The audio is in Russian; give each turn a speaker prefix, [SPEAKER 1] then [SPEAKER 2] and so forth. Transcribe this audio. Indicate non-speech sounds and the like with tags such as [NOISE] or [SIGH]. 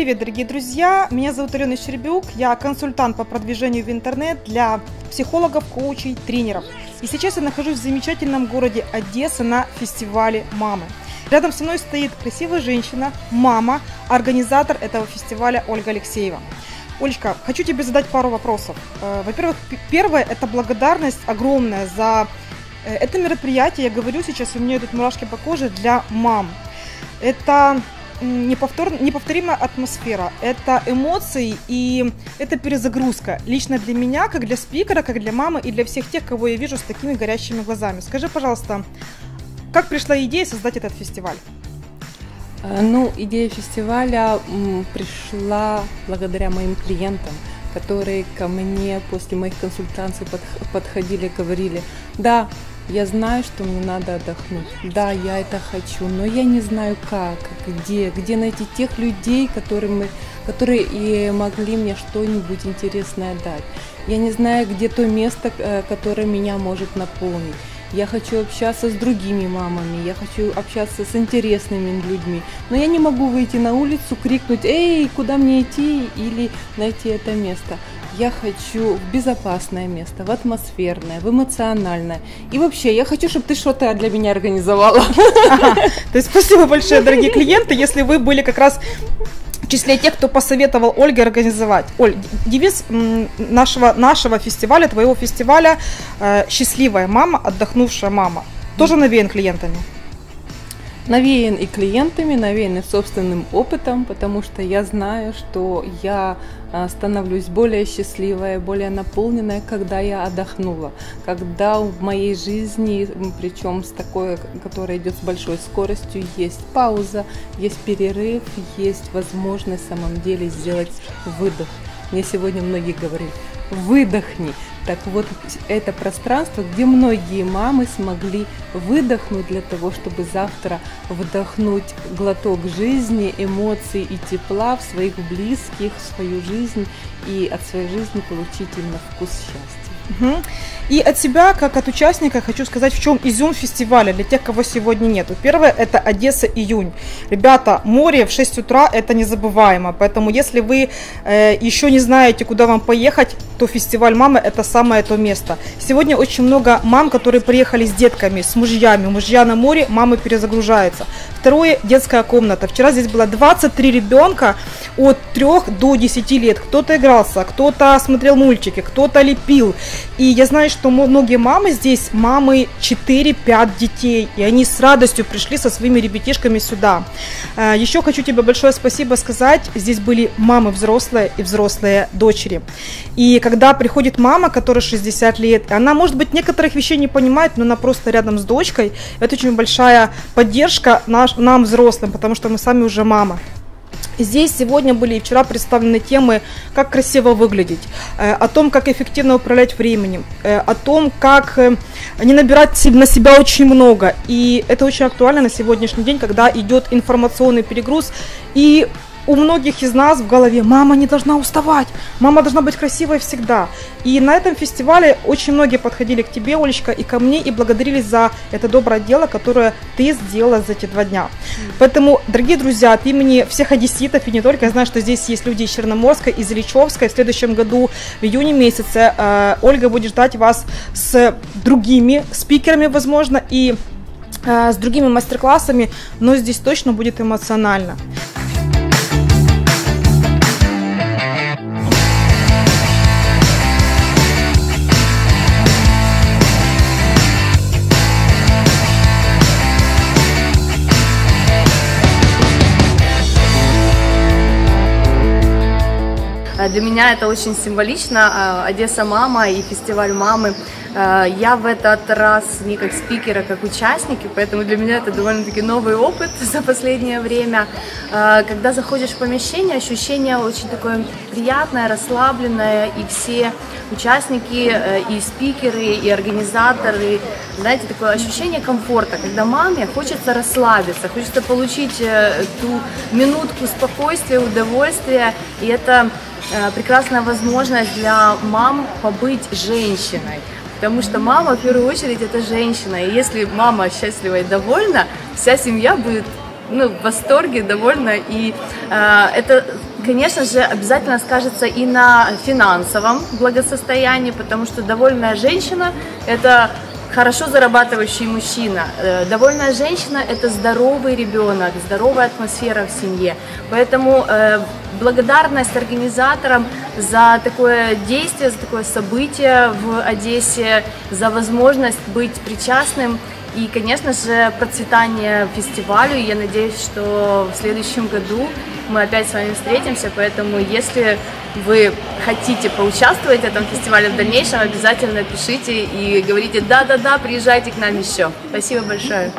[SPEAKER 1] Привет, дорогие друзья! Меня зовут Алена Щербюк, я консультант по продвижению в интернет для психологов, коучей, тренеров. И сейчас я нахожусь в замечательном городе Одесса на фестивале «Мамы». Рядом со мной стоит красивая женщина, мама, организатор этого фестиваля Ольга Алексеева. Олечка, хочу тебе задать пару вопросов. Э, во-первых, первое – это благодарность огромная за э, это мероприятие. Я говорю сейчас, у меня идут мурашки по коже для мам. Это неповтор, неповторимая атмосфера, это эмоции и это перезагрузка. Лично для меня, как для спикера, как для мамы и для всех тех, кого я вижу с такими горящими глазами. Скажи, пожалуйста, как пришла идея создать этот фестиваль?
[SPEAKER 2] Э, ну, идея фестиваля пришла благодаря моим клиентам, которые ко мне после моих консультаций подходили, говорили, да, я знаю, что мне надо отдохнуть. Да, я это хочу, но я не знаю как, где, где найти тех людей, которым, которые и могли мне что-нибудь интересное дать. Я не знаю, где то место, э, которое меня может наполнить. Я хочу общаться с другими мамами, я хочу общаться с интересными людьми, но я не могу выйти на улицу, крикнуть «Эй, куда мне идти?» или найти это место я хочу в безопасное место, в атмосферное, в эмоциональное. И вообще, я хочу, чтобы ты что-то для меня организовала.
[SPEAKER 1] Ага. То есть спасибо большое, дорогие клиенты, если вы были как раз числе тех, кто посоветовал Ольге организовать. Оль, девиз нашего, нашего фестиваля, твоего фестиваля э, «Счастливая мама, отдохнувшая мама». Тоже навеян клиентами?
[SPEAKER 2] Навеян и клиентами, навеян и собственным опытом, потому что я знаю, что я а, становлюсь более счастливой, более наполненной, когда я отдохнула, когда в моей жизни, причем с такой, которая идет с большой скоростью, есть пауза, есть перерыв, есть возможность в самом деле сделать выдох. Мне сегодня многие говорили, выдохни. Так вот, это пространство, где многие мамы смогли выдохнуть для того, чтобы завтра вдохнуть глоток жизни, эмоций и тепла в своих близких, в свою жизнь и от своей жизни получить именно вкус счастья.
[SPEAKER 1] Угу. И от себя, как от участника, хочу сказать, в чем изюм фестиваля для тех, кого сегодня нету. Первое – это Одесса, июнь. Ребята, море в 6 утра – это незабываемо. Поэтому, если вы э, еще не знаете, куда вам поехать, то фестиваль мамы – это самое то место. Сегодня очень много мам, которые приехали с детками, с мужьями. Мужья на море, мамы перезагружаются. Второе – детская комната. Вчера здесь было 23 ребенка от 3 до 10 лет. Кто-то игрался, кто-то смотрел мультики, кто-то лепил. И я знаю, что многие мамы здесь, мамы 4-5 детей, и они с радостью пришли со своими ребятишками сюда. Э, Еще хочу тебе большое спасибо сказать, здесь были мамы взрослые и взрослые дочери. И когда приходит мама, которая 60 лет, она, может быть, некоторых вещей не понимает, но она просто рядом с дочкой, это очень большая поддержка наш, нам, взрослым, потому что мы сами уже мама. Здесь сегодня были и вчера представлены темы, как красиво выглядеть, э, о том, как эффективно управлять временем, э, о том, как э, не набирать на себя очень много. И это очень актуально на сегодняшний день, когда идет информационный перегруз. И у многих из нас в голове мама не должна уставать, мама должна быть красивой всегда. И на этом фестивале очень многие подходили к тебе, Олечка, и ко мне, и благодарили за это доброе дело, которое ты сделала за эти два дня. Поэтому, дорогие друзья, от имени всех одесситов, и не только, я знаю, что здесь есть люди из Черноморска, из Ильичевска, в следующем году, в июне месяце, э, Ольга будет ждать вас с другими спикерами, возможно, и э, с другими мастер-классами, но здесь точно будет эмоционально.
[SPEAKER 3] Для меня это очень символично. Э, Одесса мама и фестиваль мамы. Э, я в этот раз не как спикер, а как участник, и поэтому для меня это довольно-таки новый опыт [LAUGHS] за последнее время. Когда заходишь в помещение, ощущение очень такое приятное, расслабленное, и все участники, и спикеры, и организаторы, знаете, такое ощущение комфорта, когда маме хочется расслабиться, хочется получить ту минутку спокойствия, удовольствия, и это Э, прекрасная возможность для мам побыть женщиной. Потому что мама, в первую очередь, это женщина. И если мама счастлива и довольна, вся семья будет ну, в восторге, довольна. И э, это, конечно же, обязательно скажется и на финансовом благосостоянии, потому что довольная женщина – это хорошо зарабатывающий мужчина. Э, довольная женщина – это здоровый ребенок, здоровая атмосфера в семье. Поэтому э, благодарность организаторам за такое действие, за такое событие в Одессе, за возможность быть причастным и, конечно же, процветание фестивалю. Я надеюсь, что в следующем году мы опять с вами встретимся, поэтому если вы хотите поучаствовать в этом фестивале в дальнейшем, обязательно пишите и говорите «да-да-да, приезжайте к нам еще». Спасибо большое.